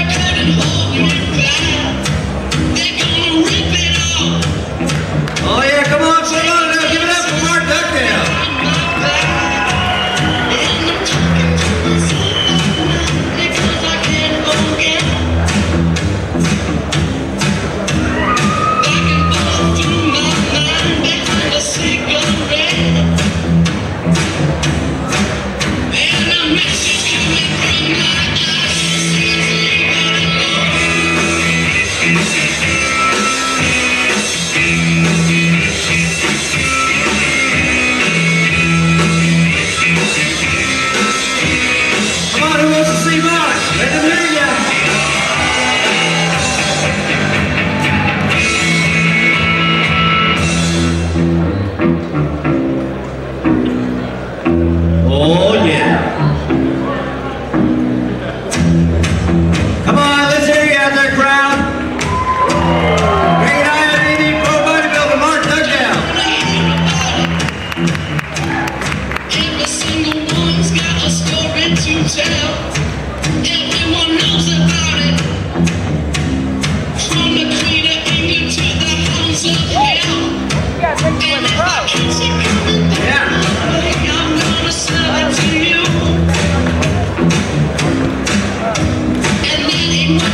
I couldn't hold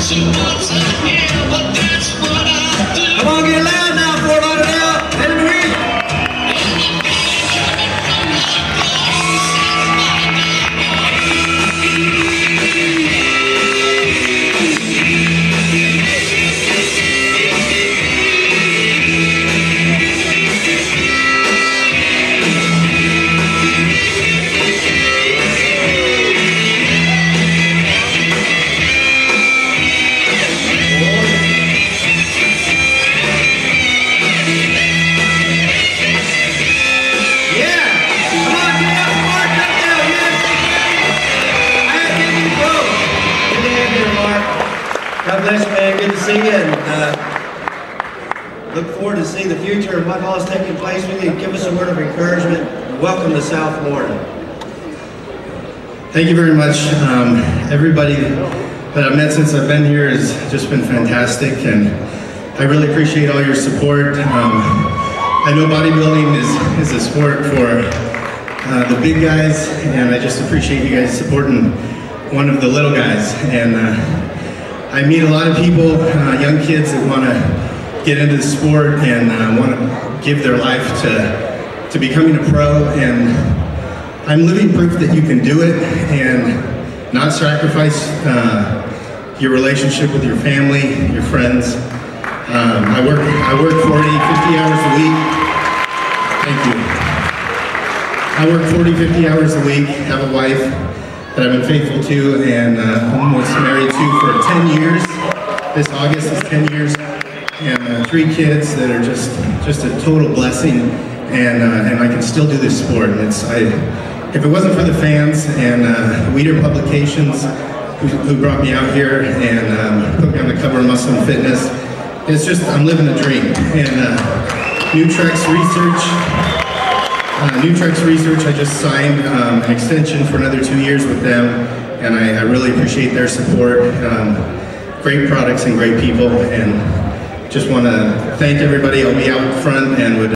You come God bless you, man. Good to see you, and uh, look forward to seeing the future and what all is taking place with you. Give us a word of encouragement. Welcome to South Florida. Thank you very much. Um, everybody that I've met since I've been here has just been fantastic, and I really appreciate all your support. Um, I know bodybuilding is, is a sport for uh, the big guys, and I just appreciate you guys supporting one of the little guys. And uh, I meet a lot of people, uh, young kids that want to get into the sport and uh, want to give their life to, to becoming a pro. And I'm living proof that you can do it and not sacrifice uh, your relationship with your family, your friends. Um, I work I work 40, 50 hours a week. Thank you. I work 40, 50 hours a week, have a wife that I've been faithful to and uh, almost married This August is 10 years. And uh, three kids that are just just a total blessing. And, uh, and I can still do this sport. And it's, I, if it wasn't for the fans and uh, Weider Publications, who, who brought me out here and um, put me on the cover of Muscle and Fitness, it's just, I'm living a dream. And uh, Research, uh, Research, I just signed um, an extension for another two years with them, and I, I really appreciate their support. Um, great products and great people, and just want to thank everybody. I'll be out front and would